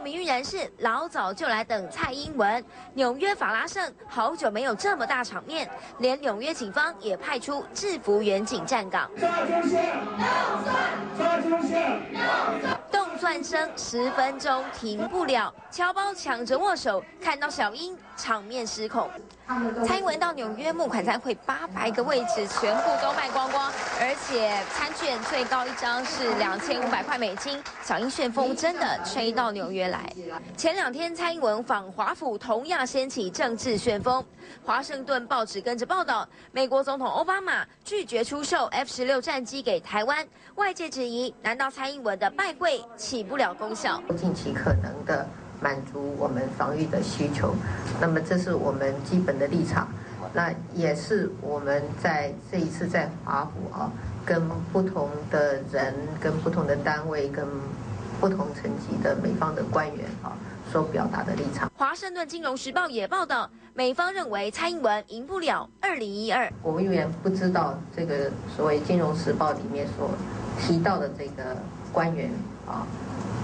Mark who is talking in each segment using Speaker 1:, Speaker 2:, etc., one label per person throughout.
Speaker 1: 名誉人士老早就来等蔡英文。纽约法拉盛好久没有这么大场面，连纽约警方也派出制服远警站岗。动算声十分钟停不了，侨胞抢着握手，看到小英场面失控。蔡英文到纽约募款餐会，八百个位置全部都卖光光，而且餐券最高一张是两千五百块美金。小英旋风真的吹到纽约来。前两天蔡英文访华府，同样掀起政治旋风。华盛顿报纸跟着报道，美国总统奥巴马拒绝出售 F 十六战机给台湾，外界质疑，难道蔡英文的拜会起不了功效？
Speaker 2: 尽其可能的。满足我们防御的需求，那么这是我们基本的立场，那也是我们在这一次在华府啊，跟不同的人、跟不同的单位、跟不同层级的美方的官员啊所表达的立场。
Speaker 1: 华盛顿金融时报也报道，美方认为蔡英文赢不了二零一二。
Speaker 2: 国务院不知道这个所谓金融时报里面所提到的这个官员啊。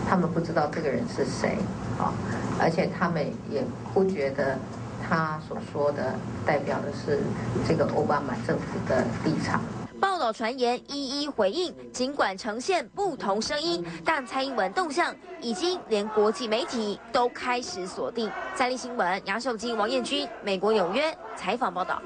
Speaker 2: 他们不知道这个人是谁啊，而且他们也不觉得他所说的代表的是这个奥巴马政府的立场。
Speaker 1: 传言一一回应，尽管呈现不同声音，但蔡英文动向已经连国际媒体都开始锁定。三立新闻杨秀金、王彦君，美国纽约采访报道。